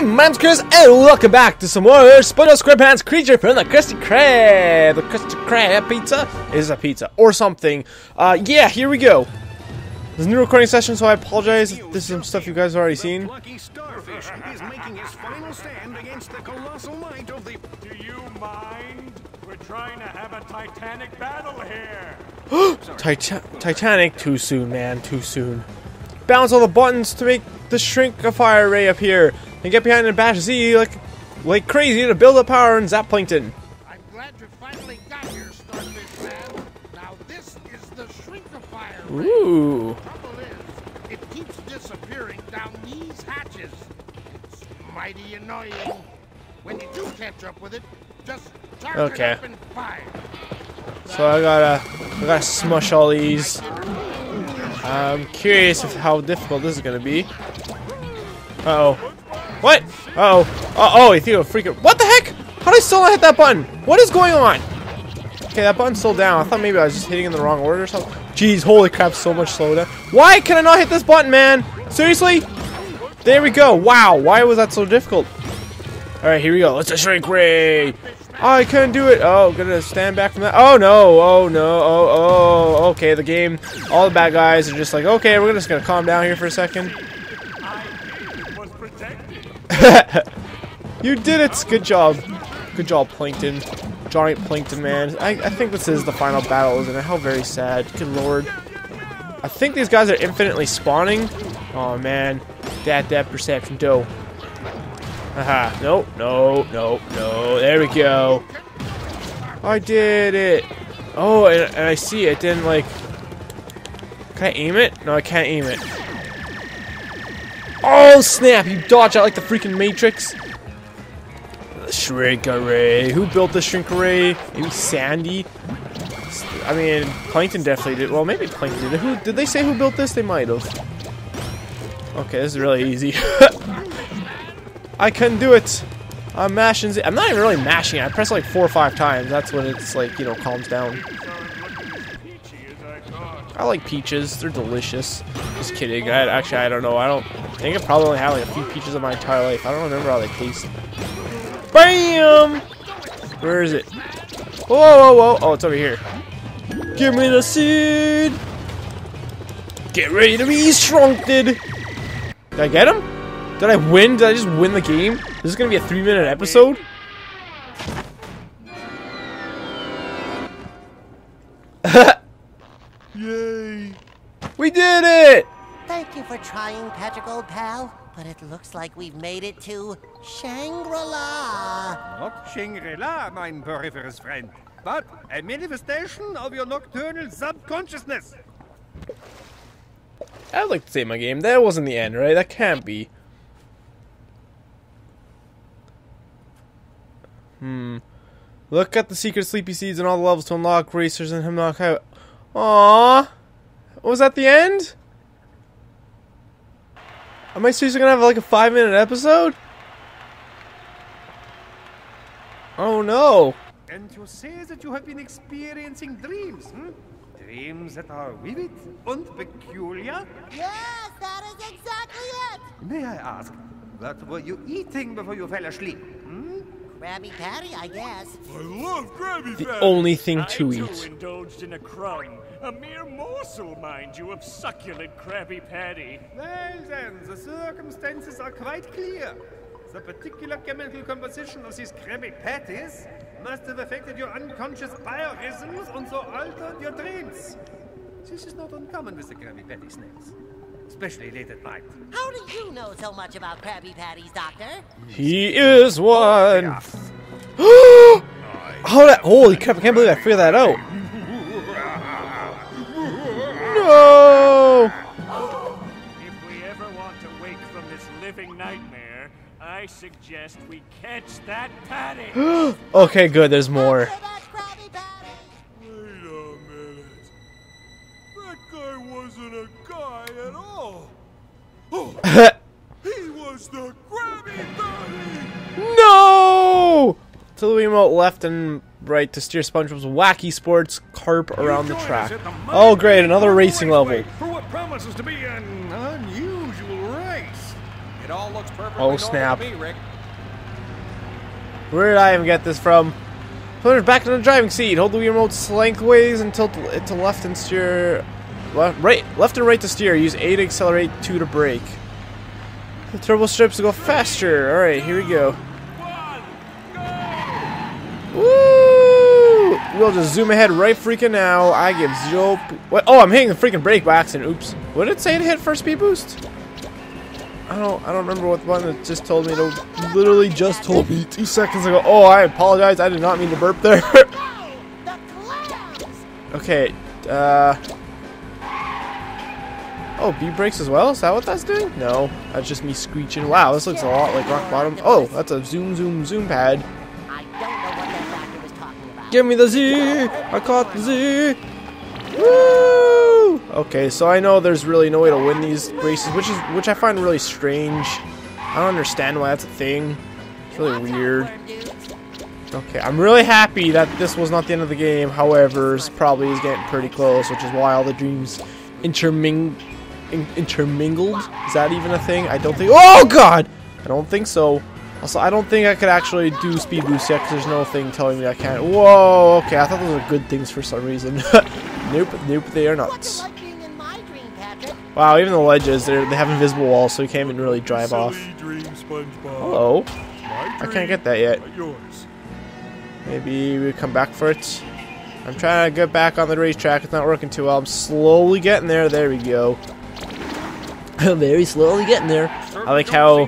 name is Chris, and welcome back to some more SpongeBob SquarePants creature from the Krusty Krab. The Krusty Krab pizza is a pizza or something. Uh, yeah, here we go. This is a new recording session, so I apologize if this is some stuff you guys have already seen. Lucky Starfish is making his final stand against the colossal might of the. Do you mind? We're trying to have a titanic battle here. Tita Titanic, too soon, man, too soon. Bounce all the buttons to make the Shrinkifier ray appear, and get behind and bash Z like like crazy to build up power and zap plankton. I'm glad you finally got here, Starfish Man. Now this is the Shrinkifier ray. Ooh. Trouble is, it keeps disappearing down these hatches. It's mighty annoying. When you do catch up with it, just charge Okay. it up and fire. So I gotta, I gotta smush all these. I'm curious of how difficult this is gonna be. Uh oh. What? Uh oh. Uh oh, he threw a freaking. What the heck? How did I still hit that button? What is going on? Okay, that button's still down. I thought maybe I was just hitting in the wrong order or something. Jeez, holy crap, so much slower down. Why can I not hit this button, man? Seriously? There we go. Wow, why was that so difficult? Alright, here we go. Let's shrink ray. I couldn't do it. Oh, gonna stand back from that. Oh no. Oh no. Oh oh. Okay, the game. All the bad guys are just like, okay, we're just gonna calm down here for a second. You did it. Good job. Good job, Plankton. Giant Plankton man. I, I think this is the final battle, isn't it? How very sad. Good lord. I think these guys are infinitely spawning. Oh man. That that perception dough. Haha. Nope. No. No. No. There we go. I did it. Oh, and, and I see it. Didn't like. Can I aim it? No, I can't aim it. Oh snap! You dodge out like the freaking Matrix. Shrink array. Who built the shrink array? Maybe Sandy. I mean, Plankton definitely did. Well, maybe Plankton did. Who did they say who built this? They might have. Okay, this is really easy. I couldn't do it. I'm mashing. I'm not even really mashing. I press like four or five times. That's when it's like you know calms down. I. I like peaches. They're delicious. Just kidding. I, actually, I don't know. I don't I think I probably only had like a few peaches in my entire life. I don't remember how they taste. BAM! Where is it? Whoa, whoa, whoa. Oh, it's over here. Give me the seed. Get ready to be shrunk, Did I get him? Did I win? Did I just win the game? This is gonna be a three minute episode? Yay! We did it! Thank you for trying, Patrick, old pal. But it looks like we've made it to Shangri-La. Not Shangri-La, my peripherous friend, but a manifestation of your nocturnal subconsciousness. I'd like to save my game. That wasn't the end, right? That can't be. Hmm. Look at the secret sleepy seeds and all the levels to unlock racers and him knock out. Aww. Was that the end? Am I seriously gonna have like a five minute episode? Oh no. And you say that you have been experiencing dreams, hmm? Dreams that are vivid and peculiar? Yes, that is exactly it. May I ask, what were you eating before you fell asleep? Hmm? Krabby Patty, I guess. I love Krabby The only thing to too eat. indulged in a crumb, a mere morsel, mind you, of succulent Krabby Patty. Well then, the circumstances are quite clear. The particular chemical composition of these Krabby Patties must have affected your unconscious biorhythms and so altered your dreams. This is not uncommon with the Krabby Patty snacks, especially late at night. How do you know so much about Krabby Patties, Doctor? He is one. Yes. How that? Holy crap! I can't believe I figured that out. No! If we ever want to wake from this living nightmare, I suggest we catch that patty. Okay, good. There's more. That Wait a minute. That guy wasn't a guy at all. He was the Krabby Patty! no! To the remote left and right to steer SpongeBob's wacky sports carp around the track. the Oh, great! Another racing level. For what promises to be an unusual race. It all looks Oh, snap. me, Where did I even get this from? Put it back in the driving seat. Hold the Wii remote lengthways and tilt it to left and steer. Left, right, left and right to steer. Use A to accelerate, 2 to brake. The turbo strips to go faster. Alright, here we go. Woo! We'll just zoom ahead right freaking now. I give zero. What? Oh, I'm hitting the freaking brake by accident. Oops. What did it say to hit for speed boost? I don't. I don't remember what button it just told me to. Literally just told me two seconds ago. Oh, I apologize. I did not mean to burp there. Okay. Uh. Oh, B brakes as well? Is that what that's doing? No, that's just me screeching. Wow, this looks a lot like rock bottom. Oh, that's a zoom, zoom, zoom pad. Give me the Z! I caught the Z! Woo! Okay, so I know there's really no way to win these races, which is which I find really strange. I don't understand why that's a thing. It's really weird. Okay, I'm really happy that this was not the end of the game. However, this probably is getting pretty close, which is why all the dreams interming in, intermingled. Is that even a thing? I don't think. Oh God! I don't think so. Also, I don't think I could actually do speed boost yet because there's no thing telling me I can't. Whoa! Okay, I thought those were good things for some reason. nope, nope, they are not. like being in my dream, Patrick? Wow, even the ledges, they they have invisible walls, so you can't even really drive off. dream, SpongeBob. Hello. I can't get that yet. Maybe we come back for it. I'm trying to get back on the racetrack. It's not working too well. I'm slowly getting there. There we go. Very slowly getting there. I like how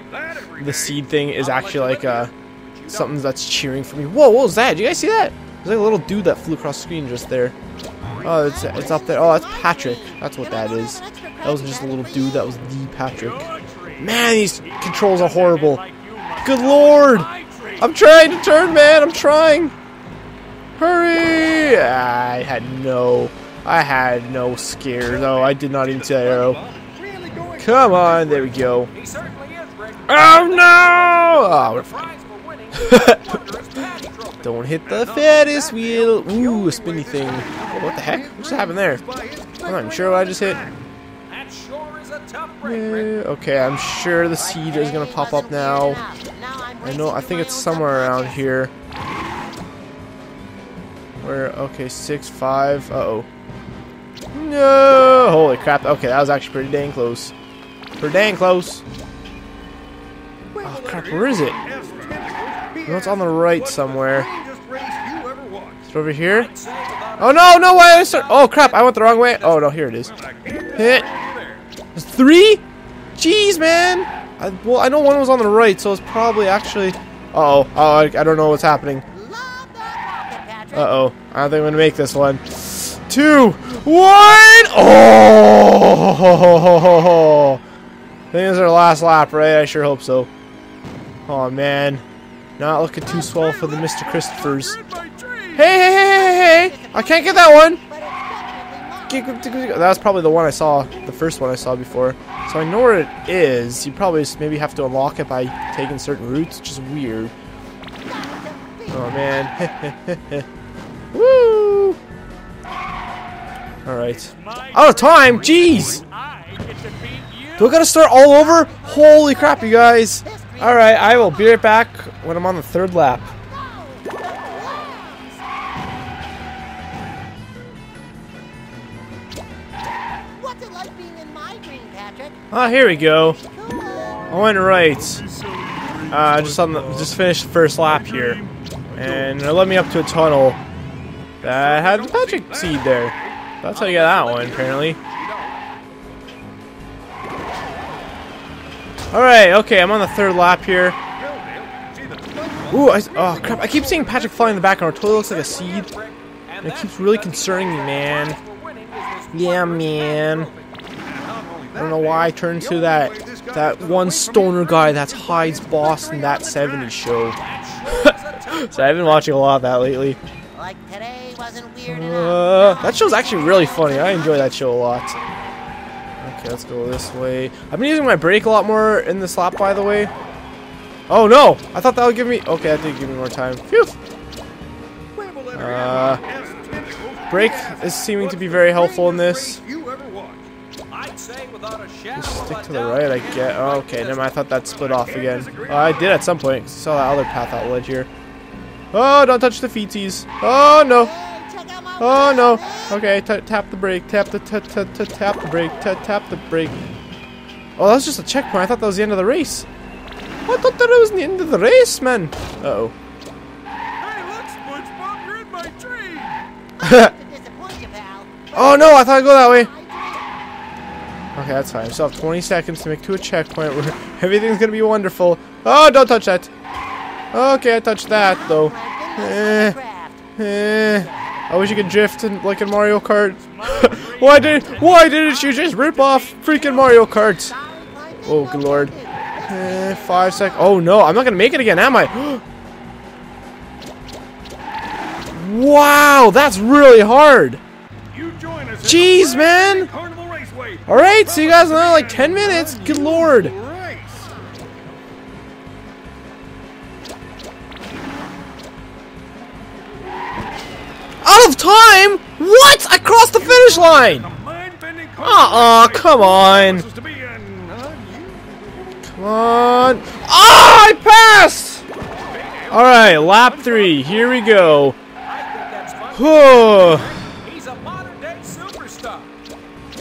the seed thing is actually like uh, something that's cheering for me. Whoa, what was that? Did you guys see that? There's like a little dude that flew across the screen just there. Oh, it's, it's up there. Oh, that's Patrick. That's what that is. That wasn't just a little dude. That was the Patrick. Man, these controls are horrible. Good lord! I'm trying to turn, man. I'm trying. Hurry! I had no, I had no scare. No, I did not even arrow. Come on, there we go. Oh no! Oh. Don't hit the Ferris wheel. Ooh, a spinny thing. What the heck? What just happened there? I'm not sure what I just hit. Rick. Okay, I'm sure the seed is gonna pop up now. I know. I think it's somewhere around here. Where? Okay, six, five. Uh oh. No! Holy crap. Okay, that was actually pretty dang close. Pretty dang close. Crap, where is it? No, it's on the right somewhere. Is it over here? Oh no, no way! I start- oh crap, I went the wrong way. Oh no, here it is. Hit. Three? Jeez, man. I, well, I know one was on the right, so it's probably actually. Uh oh. Oh, I, I don't know what's happening. Uh oh. I don't think I'm gonna make this one. Two, one. Oh! I think this is our last lap, right? I sure hope so. Oh man, not looking too swell for the Mr. Christophers. Hey, hey, hey, hey, hey! I can't get that one. But it's definitely mine. That was probably the one I saw, the first one I saw before. So I know where it is. You probably just maybe have to unlock it by taking certain routes, which is weird. Oh man. Woo! Alright. Out of time! Jeez! Do I gotta start all over? Holy crap, you guys! Alright, I will be right back when I'm on the third lap. What's it like being in my dream, Patrick? Ah, here we go. I went right. Uh, just on the, just finished the first lap here, and it led me up to a tunnel that had the Patrick seed there. That's how you get that one, apparently. All right, okay, I'm on the third lap here. Ooh, I, oh crap! I keep seeing Patrick fly in the background. It totally looks like a seed. And It keeps really concerning me, man. prize for winning is this Yeah, man. I don't know why I turned to that that one stoner guy that's Hyde's boss in that 70s show. so I've been watching a lot of that lately. Like today wasn't weird Uh, that show's actually really funny. I enjoy that show a lot. Let's go this way. I've been using my brake a lot more in this lap, by the way. Oh no! I thought that would give me. Okay, that did give me more time. Phew! Uh, brake is seeming to be very helpful in this. Just stick to the right, I get. Oh, okay, never mind. I thought that split off again. Oh, I did at some point. saw that other path out ledge here. Oh, don't touch the feeties. Oh, no. Oh, no. Okay, t tap the brake. Tap the t t t tap the brake. T tap the brake. Oh, that was just a checkpoint. I thought that was the end of the race. I thought that was the end of the race, man. Uh-oh. Hey, look, SpongeBob, you're in my tree! disappoint you, pal. Oh, no, I thought I'd go that way. Okay, that's fine. We still have 20 seconds to make to a checkpoint where everything's gonna be wonderful. Oh, don't touch that. Okay, I touched that though. Eh, eh. I wish you could drift in, like in Mario Kart. why did Why didn't you just rip off freaking Mario Kart? Oh, good lord. Eh, five sec. Oh no, I'm not gonna make it again, am I? wow, that's really hard. Jeez, man. All right, see you guys in another like 10 minutes. Good lord. Out of time? What? I crossed the finish line. Uh-uh, come on. Uh, Come on. Ah, I passed. All right, lap three. Here we go. He's.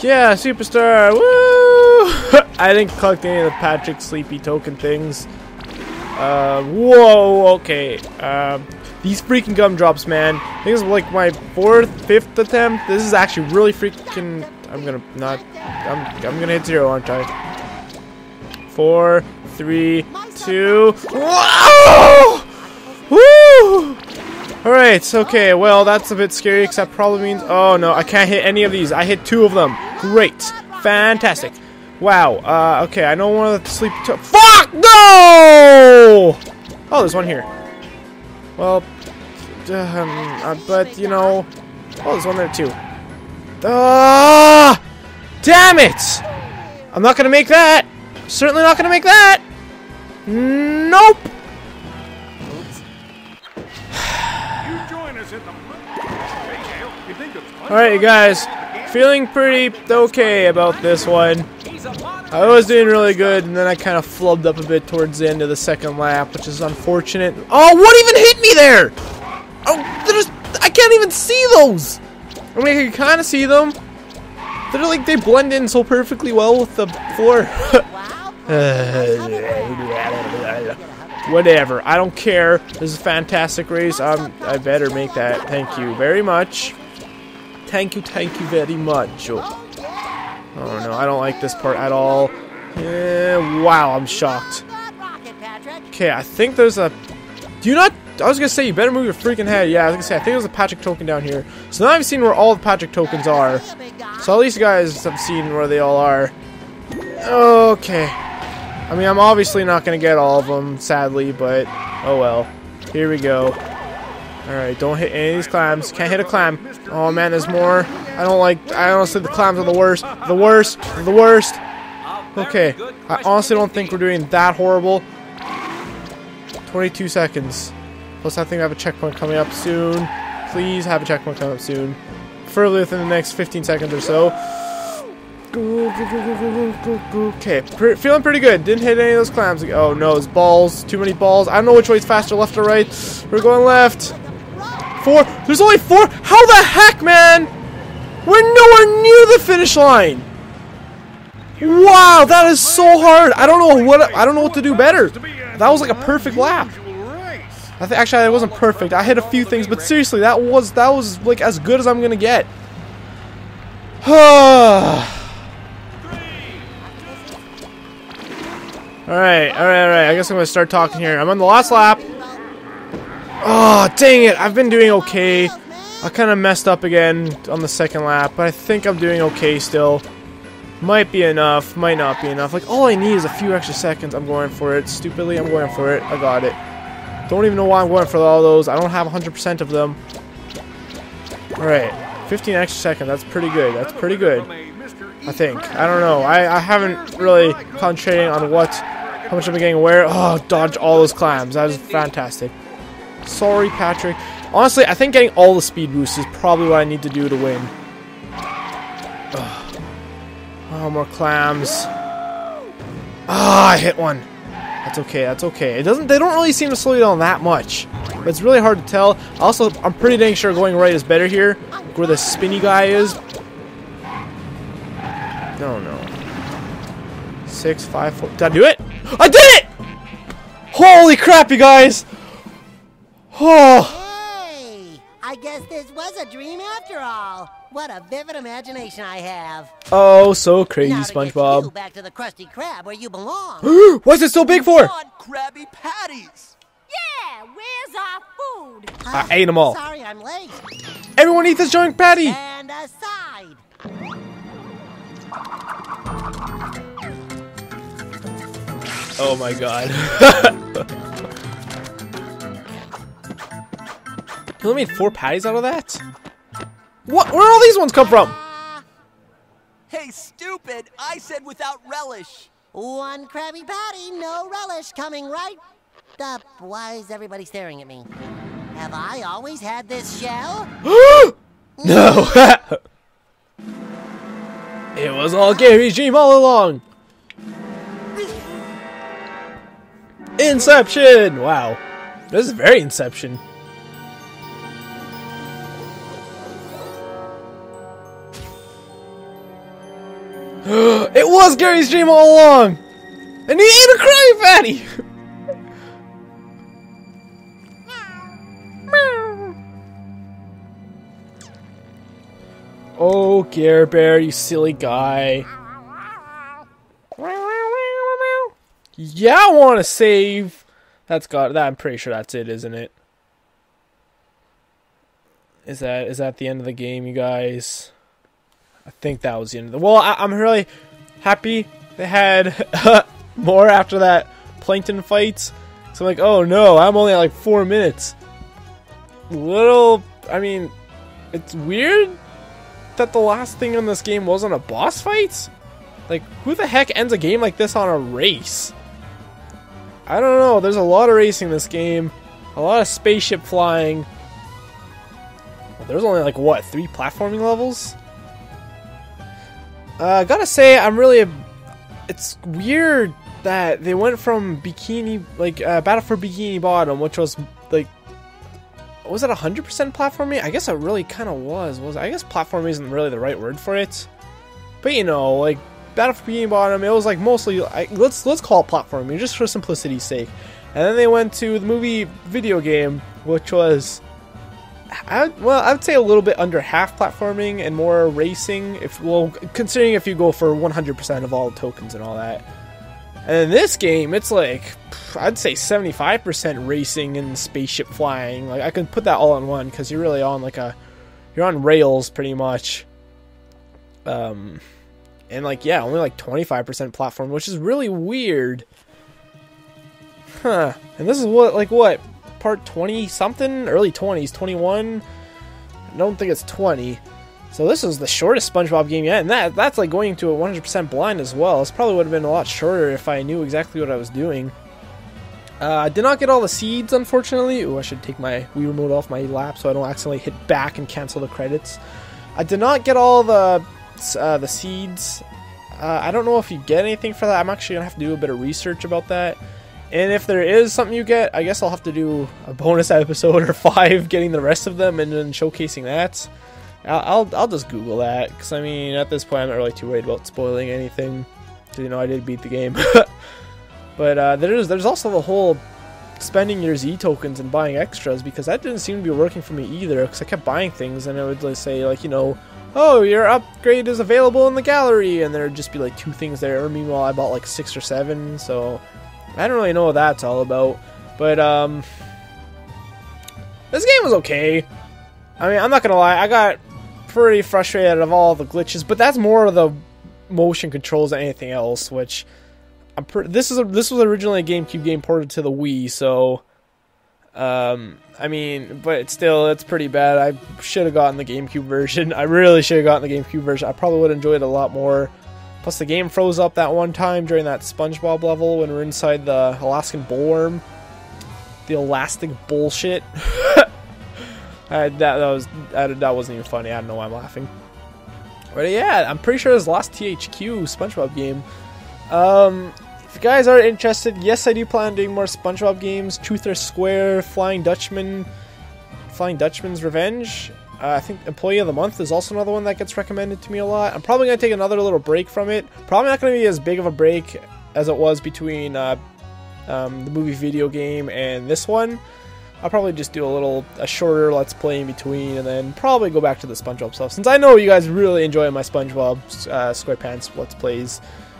Yeah, superstar. Woo! I didn't collect any of the Patrick Sleepy token things. Uh, whoa, okay. Um, these freaking gumdrops, man. I think is like my fourth, fifth attempt. This is actually really freaking. I'm gonna not. I'm, I'm gonna hit zero, aren't I? Four, three, two. Whoa! Woo! Alright, okay, well, that's a bit scary, that probably means... Oh, no, I can't hit any of these. I hit two of them. Great. Fantastic. Wow, uh, okay, I one of the sleep... To Fuck! No! Oh, there's one here. Well, um, uh, but, you know... Oh, there's one there, too. Ah! Damn it! I'm not gonna make that! Certainly not gonna make that! Nope! Alright, you guys. Feeling pretty okay about this one. I was doing really good, and then I kind of flubbed up a bit towards the end of the second lap, which is unfortunate. Oh, what even hit me there? Oh, there's, I can't even see those. I mean, I can kind of see them. They're like, they blend in so perfectly well with the floor. Whatever, I don't care. This is a fantastic race. Um, I better make that. Thank you very much. Thank you, thank you very much. Oh. No, I don't like this part at all. Wow, I'm shocked. Okay, I think there's a. Do you not? I was gonna say you better move your freaking head. Yeah, I was gonna say I think there's a Patrick token down here. So now I've seen where all the Patrick tokens are. So at least you guys have seen where they all are. Okay. I mean, I'm obviously not gonna get all of them, sadly, but oh well. Here we go. Alright, don't hit any of these clams. Can't hit a clam. Oh man, there's more. I don't like, I honestly, the clams are the worst. The worst. The worst. Okay, I honestly don't think we're doing that horrible. 22 seconds. Plus, I think I have a checkpoint coming up soon. Please have a checkpoint coming up soon. Preferably within the next 15 seconds or so. Okay, pre feeling pretty good. Didn't hit any of those clams. Oh no, it's balls. Too many balls. I don't know which way is faster, left or right. We're going left. Four. There's only four. How the heck, man? We're nowhere near the finish line. Wow, that is so hard. I don't know what I don't know what to do better. That was like a perfect lap. I actually it wasn't perfect. I hit a few things, but seriously, that was that was like as good as I'm gonna get. Alright, alright, alright. I guess I'm gonna start talking here. I'm on the last lap. Oh, dang it. I've been doing okay. I kind of messed up again on the second lap, but I think I'm doing okay still. Might be enough, might not be enough. Like, all I need is a few extra seconds. I'm going for it. Stupidly, I'm going for it. I got it. Don't even know why I'm going for all those. I don't have 100% of them. Alright. 15 extra seconds. That's pretty good. That's pretty good. I think. I don't know. I, I haven't really concentrating on what, how much I'm getting where. Oh, dodge all those clams. That was fantastic. Sorry, Patrick. Honestly, I think getting all the speed boosts is probably what I need to do to win. Ugh. Oh, more clams. Ah, I hit one. That's okay. That's okay. It doesn't. They don't really seem to slow you down that much. But it's really hard to tell. Also, I'm pretty dang sure going right is better here. Where the spinny guy is. No, no. Six, five, four. Did I do it? I did it! Holy crap, you guys! Oh. Hey! I guess this was a dream after all. What a vivid imagination I have. Oh, so crazy, now to get you SpongeBob. back to the Krusty Krab where you belong. What's it so big for? On Krabby Patties! Yeah, where's our food? I oh, ate them all. Sorry, I'm late. Everyone eat this giant patty! And aside. Oh my god. you only made four patties out of that? What? Where all these ones come from? Hey, stupid! I said without relish! One Krabby Patty, no relish, coming right up. Why is everybody staring at me? Have I always had this shell? no. it was all Gary's dream all along. Inception! Wow. This is very Inception. it was Gary's dream all along! And he ate a Patty! Oh, Gare Bear, you silly guy. Yeah, I want to save. That's got that. I'm pretty sure that's it, isn't it? Is that is that the end of the game, you guys? I think that was the end of the. Well, I, I'm really happy they had more after that plankton fights. So I'm like, oh no, I'm only at like four minutes. Little, I mean, it's weird that the last thing in this game wasn't a boss fight. Like, who the heck ends a game like this on a race? I don't know. There's a lot of racing in this game, a lot of spaceship flying. There's only like what three platforming levels. Uh, gotta say, I'm really. It's weird that they went from Bikini, like uh, Battle for Bikini Bottom, which was like, was it 100% platforming? I guess it really kind of was. Was I guess platforming isn't really the right word for it, but you know, like Battle for Bikini Bottom, it was like mostly I, let's let's call it platforming just for simplicity's sake. And then they went to the movie video game, which was I, well, I would say a little bit under half platforming and more racing. If well, considering if you go for 100% of all tokens and all that. And in this game, it's like I'd say 75% racing and spaceship flying. Like I can put that all in one because you're really on like a you're on rails pretty much. Um, and like yeah, only like 25% platform, which is really weird. Huh? And this is what like what part 20 something, early 20s, 21. I don't think it's 20. So this is the shortest SpongeBob game yet, and that that's like going to a 100% blind as well. This probably would have been a lot shorter if I knew exactly what I was doing. Uh, I did not get all the seeds, unfortunately. Ooh, I should take my Wii remote off my lap so I don't accidentally hit back and cancel the credits. I did not get all the uh, the seeds. Uh, I don't know if you get anything for that. I'm actually gonna have to do a bit of research about that. And if there is something you get, I guess I'll have to do a bonus episode or five getting the rest of them and then showcasing that. I'll, I'll, I'll just Google that because I mean at this point I'm not really too worried about spoiling anything. Cause, you know I did beat the game, but uh, there's there's also the whole spending your Z tokens and buying extras because that didn't seem to be working for me either. Because I kept buying things and it would like, say like you know, oh your upgrade is available in the gallery, and there'd just be like two things there. Meanwhile I bought like six or seven, so I don't really know what that's all about. But um, this game was okay. I mean I'm not gonna lie, I got pretty frustrated of all the glitches, but that's more of the motion controls than anything else. Which I'm this is a, this was originally a GameCube game ported to the Wii, so um, I mean, but still, it's pretty bad. I should have gotten the GameCube version. I really should have gotten the GameCube version. I probably would enjoyed it a lot more. Plus, the game froze up that one time during that SpongeBob level when we're inside the Alaskan bullworm. The elastic bullshit. I, that, that was that, that wasn't even funny. I don't know why I'm laughing. But yeah, I'm pretty sure the last THQ SpongeBob game. Um, if you guys are interested, yes, I do plan on doing more SpongeBob games. Truth or Square, Flying Dutchman, Flying Dutchman's Revenge. Uh, I think Employee of the Month is also another one that gets recommended to me a lot. I'm probably going to take another little break from it. Probably not going to be as big of a break as it was between uh, um, the movie video game and this one. I'll probably just do a little, a shorter let's play in between, and then probably go back to the SpongeBob stuff. Since I know you guys really enjoy my SpongeBob uh, SquarePants let's plays,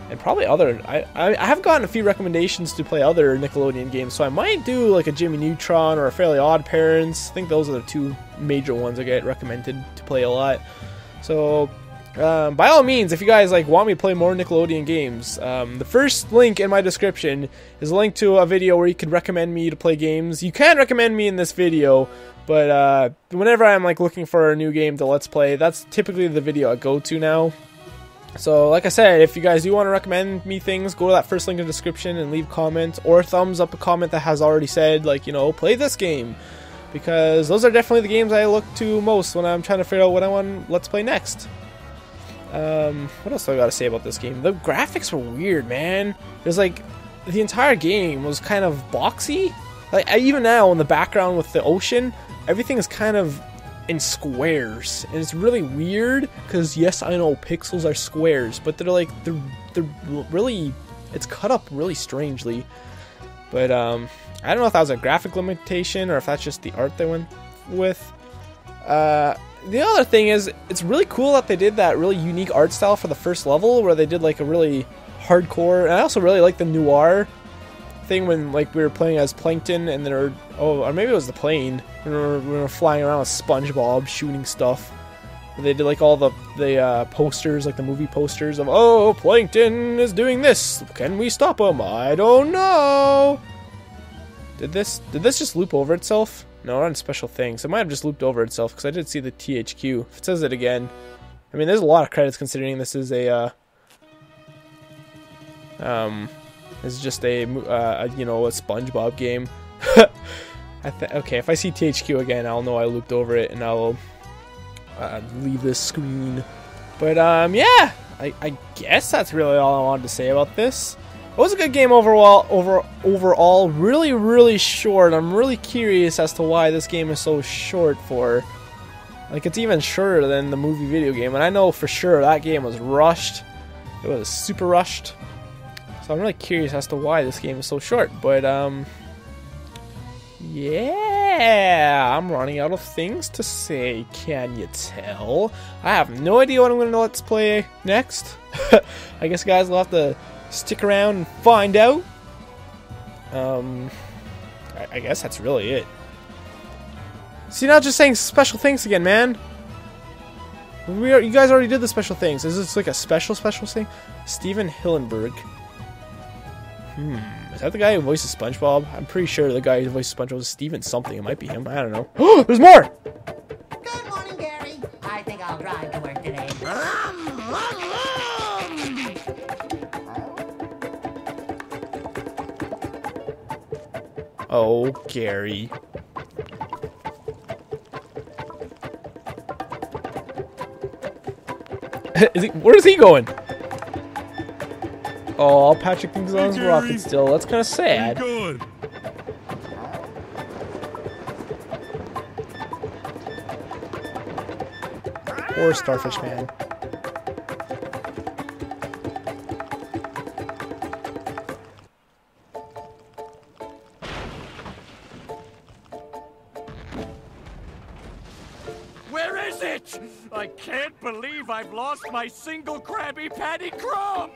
and probably other. I, I have gotten a few recommendations to play other Nickelodeon games, so I might do like a Jimmy Neutron or a Fairly Odd Parents. I think those are the two major ones I get recommended to play a lot. So um, by all means, if you guys like want me to play more Nickelodeon games, um, the first link in my description is a link to a video where you can recommend me to play games. You can recommend me in this video, but uh, whenever I'm like looking for a new game to let's play, that's typically the video I go to now. So, like I said, if you guys do want to recommend me things, go to that first link in the description and leave comments or thumbs up a comment that has already said, like, you know, play this game. Because those are definitely the games I look to most when I'm trying to figure out what I want Let's Play next. Um, what else do I gotta say about this game? The graphics were weird, man. There's like, the entire game was kind of boxy. Like, even now in the background with the ocean, everything is kind of in squares and it's really weird because yes i know pixels are squares but they're like they're they're really it's cut up really strangely. But um i don't know if that was a graphic limitation or if that's just the art they went with. Uh the other thing is it's really cool that they did that really unique art style for the first level where they did like a really hardcore and i also really like the noir thing when like we were playing as plankton and then or oh or maybe it was the plane when we were, we were flying around with SpongeBob shooting stuff. They did like all the the uh, posters, like the movie posters of oh plankton is doing this. Can we stop him? I don't know. Did this did this just loop over itself? No, on special things. It might have just looped over itself because I did see the THQ. If it says it again, I mean, there's a lot of credits considering this is a uh, um it's just a, uh, you know, a SpongeBob game. Okay, if I see THQ again, I'll know I looped over it and I'll uh, leave this screen. But, um, yeah, I, I, guess that's really all I wanted to say about this. It was a good game overall, over, overall, really, really short. I'm really curious as to why this game is so short for. Like, it's even shorter than the movie video game, and I know for sure that game was rushed. It was super rushed. So I'm really curious as to why this game is so short, but um yeah, I'm running out of things to say, can you tell? I have no idea what I'm going to let's play next. I guess guys will have to stick around and find out. Um, I, I guess that's really it. See, not just saying special things again, man. We are, you guys already did the special things. Is this like a special, special thing? Stephen Hillenburg. Hmm. Is that the guy who voices SpongeBob? I'm pretty sure the guy who voices SpongeBob is Steven something. It might be him. I don't know. Oh, there's more! Good morning, Gary. I think I'll drive to work today. Oh, Gary. is he, where's he going? Oh, Patrick thinks on his rocket still. That's kind of sad. Good. Poor Starfish Man. Where is it? I can't believe I've lost my single Krabby Patty crumb!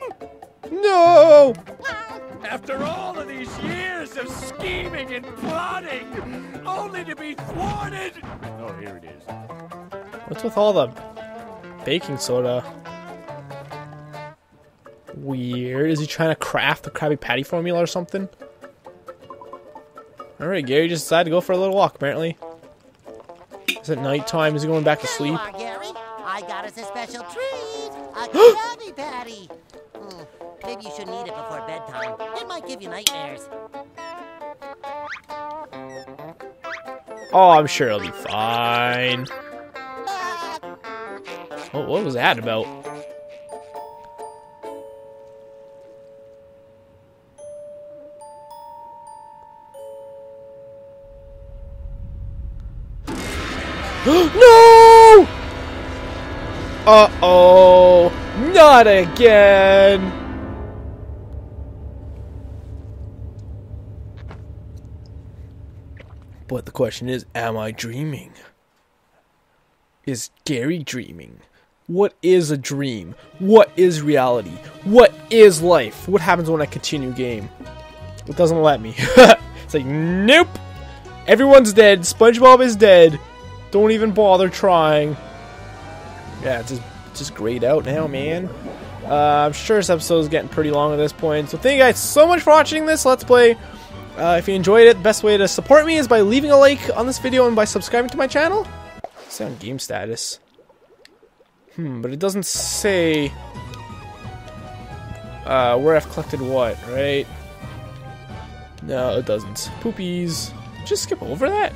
No! After all of these years of scheming and plotting, only to be thwarted! Oh, here it is. What's with all the baking soda? Weird. Is he trying to craft the Krabby Patty formula or something? Alright, Gary just decided to go for a little walk, apparently. Is it nighttime? Is he going back to There sleep? you are, Gary. I got us a special treat. A Krabby Patty. Maybe you shouldn't eat it before bedtime. It might give you nightmares. Oh, I'm sure he'll be fine. What, what was that about? no! Uh-oh! Not again! Question is, am I dreaming? Is Gary dreaming? What is a dream? What is reality? What is life? What happens when I continue game? It doesn't let me. it's like, nope! Everyone's dead. SpongeBob is dead. Don't even bother trying. Yeah, it's just, just grayed out now, man. Uh, I'm sure this episode is getting pretty long at this point. So thank you guys so much for watching this Let's Play. Uh, if you enjoyed it, the best way to support me is by leaving a like on this video and by subscribing to my channel. It's on game status. Hmm, but it doesn't say uh, where I've collected what, right? No, it doesn't. Poopies. Just skip over that?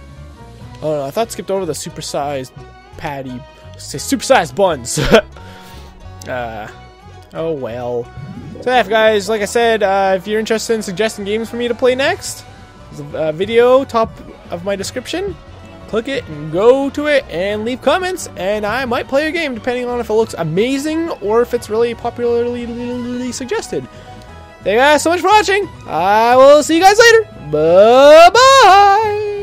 Oh no, I thought skipped over the supersized patty. Say supersized buns. uh, oh well. So yeah, guys, like I said, uh, if you're interested in suggesting games for me to play next, there's a uh, video top of my description. Click it and go to it and leave comments, and I might play a game depending on if it looks amazing or if it's really popularly suggested. Thank you guys so much for watching. I will see you guys later. Bye bye.